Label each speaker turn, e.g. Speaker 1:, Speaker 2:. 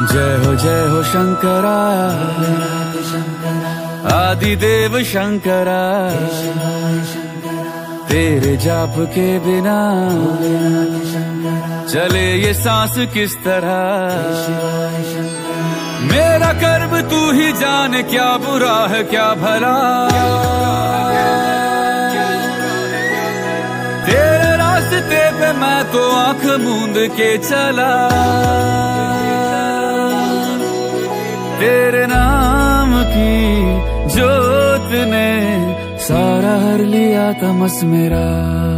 Speaker 1: जय हो जय हो शंकरा। आदि देव शंकरा। तेरे जाप के बिना चले ये सांस किस तरह? मेरा कर्म तू ही जान, क्या बुरा है, क्या भला? तेरे रास्ते पे मैं तो आँख मूंद के चला। तेरे नाम की जोत ने सारा हर लिया तमस मेरा।